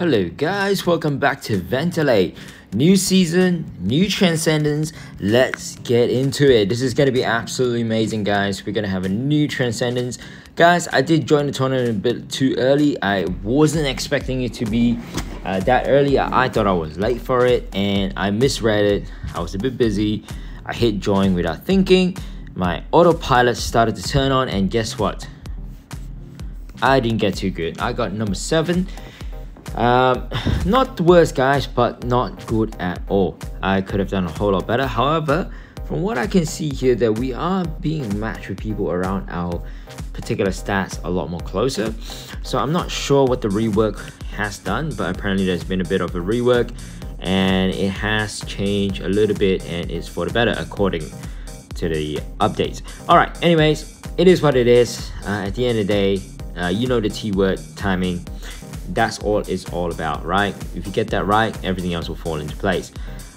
Hello guys, welcome back to VentiL8te. New season, new Transcendence. Let's get into it. This is going to be absolutely amazing guys. We're going to have a new Transcendence. Guys, I did join the tournament a bit too early. I wasn't expecting it to be uh, that early. I thought I was late for it and I misread it. I was a bit busy. I hit join without thinking. My autopilot started to turn on and guess what? I didn't get too good. I got number 7 um, not the worst, guys, but not good at all. I could have done a whole lot better. However, from what I can see here, that we are being matched with people around our particular stats a lot more closer. So I'm not sure what the rework has done, but apparently there's been a bit of a rework and it has changed a little bit and it's for the better according to the updates. All right, anyways, it is what it is. Uh, at the end of the day, uh, you know the T word timing that's all it's all about, right? If you get that right, everything else will fall into place.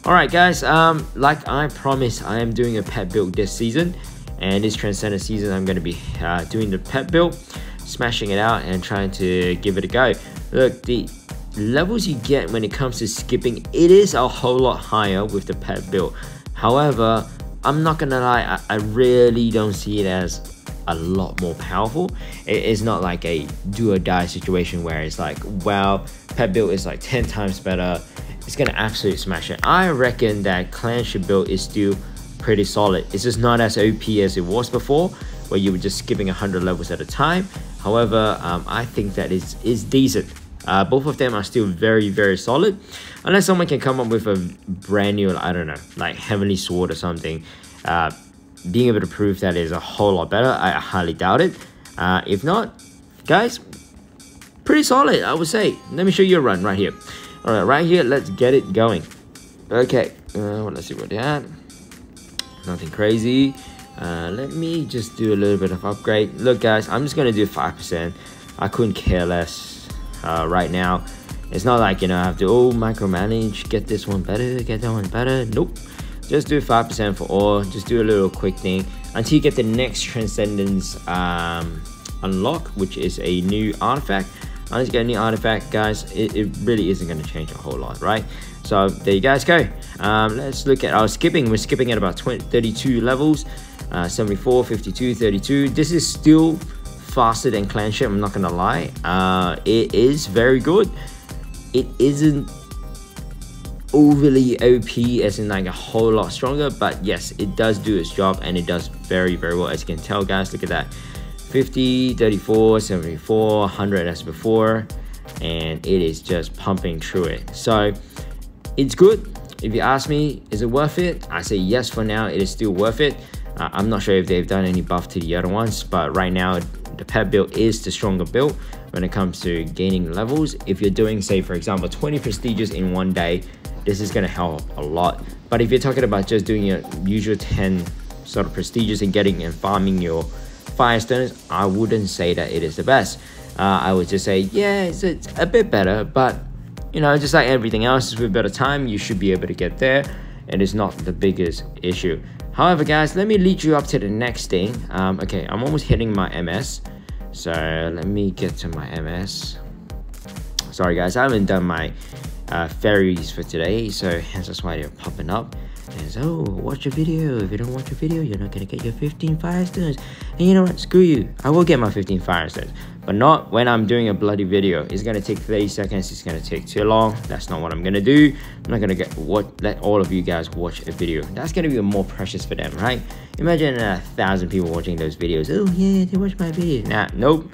All right, guys, um, like I promised, I am doing a pet build this season. And this Transcendent season, I'm going to be uh, doing the pet build, smashing it out and trying to give it a go. Look, the levels you get when it comes to skipping, it is a whole lot higher with the pet build. However, I'm not gonna lie, I, I really don't see it as a lot more powerful. It's not like a do or die situation where it's like, well, pet build is like 10 times better. It's gonna absolutely smash it. I reckon that clanship build is still pretty solid. It's just not as OP as it was before, where you were just skipping 100 levels at a time. However, um, I think that is, is decent. Uh, both of them are still very, very solid. Unless someone can come up with a brand new, I don't know, like Heavenly Sword or something. Uh, being able to prove that is a whole lot better. I highly doubt it. Uh, if not, guys, pretty solid, I would say. Let me show you a run right here. All right, right here, let's get it going. Okay, uh, let's see what they had. Nothing crazy. Uh, let me just do a little bit of upgrade. Look, guys, I'm just to do 5%. I couldn't care less uh, right now. It's not like, you know, I have to, oh, micromanage, get this one better, get that one better. Nope just do 5% for all just do a little quick thing until you get the next transcendence um, unlock which is a new artifact. Unless you get a new artifact guys. It, it really isn't going to change a whole lot right? So there you guys go. Um, let's look at our skipping. We're skipping at about 20, 32 levels uh, 74 52 32 this is still faster than clanship i'm not gonna lie. Uh, it is very good. It isn't overly OP as in like a whole lot stronger but yes it does do its job and it does very very well. As you can tell guys look at that. 50 34 74 100 as before and it is just pumping through it. So it's good. If you ask me is it worth it? I say yes for now it is still worth it. Uh, I'm not sure if they've done any buff to the other ones but right now the pet build is the stronger build when it comes to gaining levels. If you're doing say for example 20 prestigious in one day this is going to help a lot. But if you're talking about just doing your usual 10 sort of prestigious and getting and farming your firestones, I wouldn't say that it is the best. Uh, I would just say, yeah, it's, it's a bit better, but you know, just like everything else, with better time, you should be able to get there. And it's not the biggest issue. However, guys, let me lead you up to the next thing. Um, okay, I'm almost hitting my MS. So let me get to my MS. Sorry, guys, I haven't done my uh, fairies for today, so that's why they're popping up. And so, oh, watch a video. If you don't watch a video, you're not gonna get your 15 firestones. And you know what? Screw you. I will get my 15 firestones, but not when I'm doing a bloody video. It's gonna take 30 seconds. It's gonna take too long. That's not what I'm gonna do. I'm not gonna get what let all of you guys watch a video. That's gonna be more precious for them, right? Imagine a thousand people watching those videos. Oh yeah, they watch my video. Nah, nope.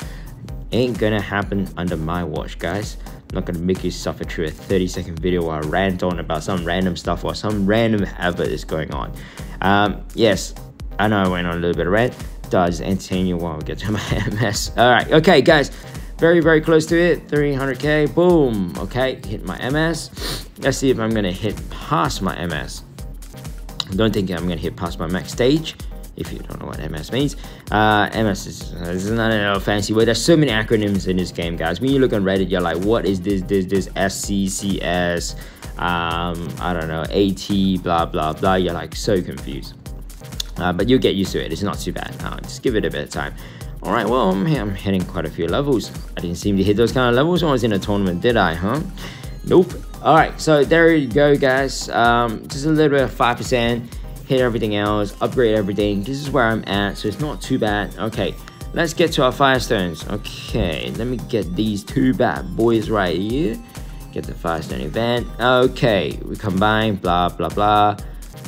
Ain't gonna happen under my watch, guys. I'm not gonna make you suffer through a 30 second video where I rant on about some random stuff or some random habit is going on. Um, yes, I know I went on a little bit of rant. Does entertain you while we get to my MS. Alright, okay, guys. Very, very close to it. 300k. Boom. Okay, hit my MS. Let's see if I'm gonna hit past my MS. don't think I'm gonna hit past my max stage if you don't know what MS means. Uh, MS is, is not a fancy word. There's so many acronyms in this game, guys. When you look on Reddit, you're like, what is this, this, this, SCCS, um, I don't know, AT, blah, blah, blah. You're like so confused. Uh, but you'll get used to it. It's not too bad. Uh, just give it a bit of time. All right, well, I'm, I'm hitting quite a few levels. I didn't seem to hit those kind of levels when I was in a tournament, did I, huh? Nope. All right, so there you go, guys. Um, just a little bit of 5%, hit everything else, upgrade everything. This is where I'm at, so it's not too bad. Okay, let's get to our Firestones. Okay, let me get these two bad boys right here. Get the Firestone event. Okay, we combine, blah, blah, blah.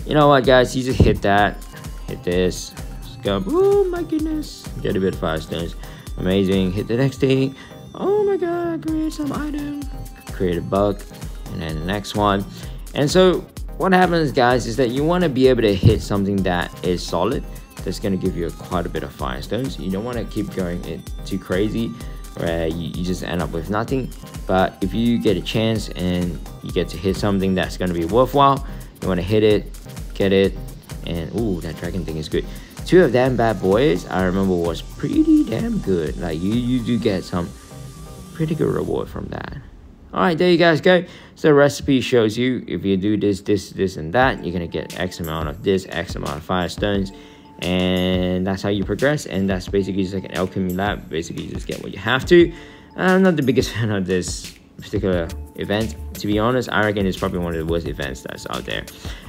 You know what, guys? You just hit that. Hit this go. Oh my goodness. Get a bit of Firestones. Amazing. Hit the next thing. Oh my god, create some item. Create a bug. And then the next one. And so what happens guys is that you want to be able to hit something that is solid. That's going to give you quite a bit of Firestones. You don't want to keep going it too crazy where you, you just end up with nothing. But if you get a chance and you get to hit something that's going to be worthwhile, you want to hit it, get it, and ooh, that dragon thing is good two of them bad boys I remember was pretty damn good. Like you, you do get some pretty good reward from that. Alright, there you guys go. So the recipe shows you if you do this, this, this, and that, you're gonna get X amount of this, X amount of fire stones, And that's how you progress. And that's basically just like an alchemy lab. Basically, you just get what you have to. I'm not the biggest fan of this particular event. To be honest, I reckon it's probably one of the worst events that's out there.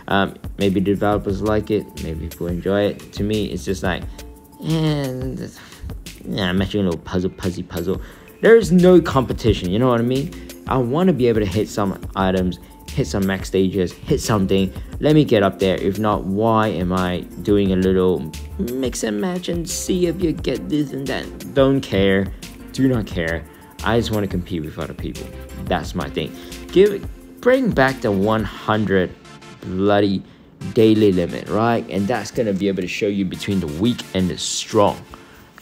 Um, maybe developers like it, maybe people enjoy it. To me, it's just like, eh, yeah, I'm actually a little puzzle, puzzly puzzle. There is no competition, you know what I mean? I want to be able to hit some items, hit some max stages, hit something. Let me get up there. If not, why am I doing a little mix and match and see if you get this and that? Don't care. Do not care. I just want to compete with other people. That's my thing. Give bring back the 100 bloody daily limit, right? And that's gonna be able to show you between the weak and the strong.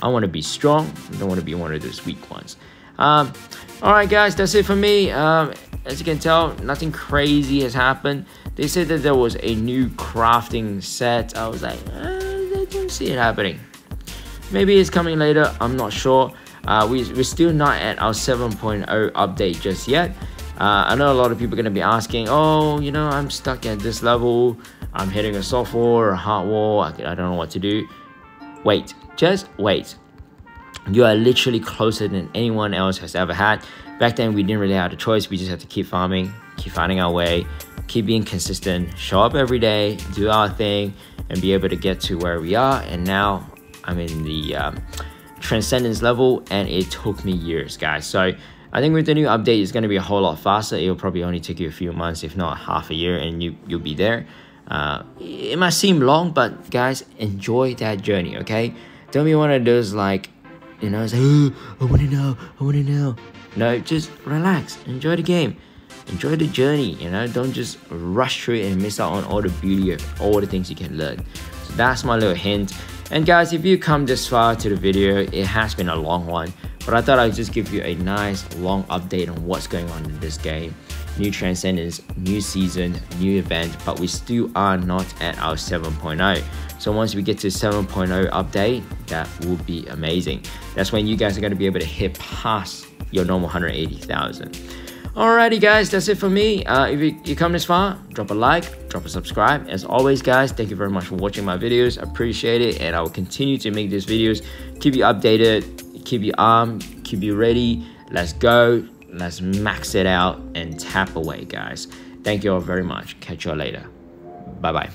I want to be strong. I don't want to be one of those weak ones. Um, all right, guys, that's it for me. Um, as you can tell, nothing crazy has happened. They said that there was a new crafting set. I was like, I don't see it happening. Maybe it's coming later. I'm not sure. Uh, we, we're still not at our 7.0 update just yet. Uh, I know a lot of people are going to be asking, oh, you know, I'm stuck at this level. I'm hitting a soft wall or a hard wall. I, I don't know what to do. Wait, just wait. You are literally closer than anyone else has ever had. Back then, we didn't really have a choice. We just had to keep farming, keep finding our way, keep being consistent, show up every day, do our thing, and be able to get to where we are. And now I'm in the um, transcendence level and it took me years guys so I think with the new update it's going to be a whole lot faster it'll probably only take you a few months if not half a year and you you'll be there uh, it might seem long but guys enjoy that journey okay don't be one of those like you know it's like oh, I want to know I want to know. No just relax enjoy the game enjoy the journey you know don't just rush through it and miss out on all the beauty of all the things you can learn. So that's my little hint. And guys, if you come this far to the video, it has been a long one, but I thought I'd just give you a nice long update on what's going on in this game. New Transcendence, new season, new event, but we still are not at our 7.0. So once we get to 7.0 update, that will be amazing. That's when you guys are going to be able to hit past your normal 180,000. Alrighty guys, that's it for me. Uh, if you, you come this far, drop a like, drop a subscribe. As always guys, thank you very much for watching my videos. Appreciate it and I will continue to make these videos. Keep you updated, keep you armed, keep you ready. Let's go. Let's max it out and tap away guys. Thank you all very much. Catch you all later. Bye bye.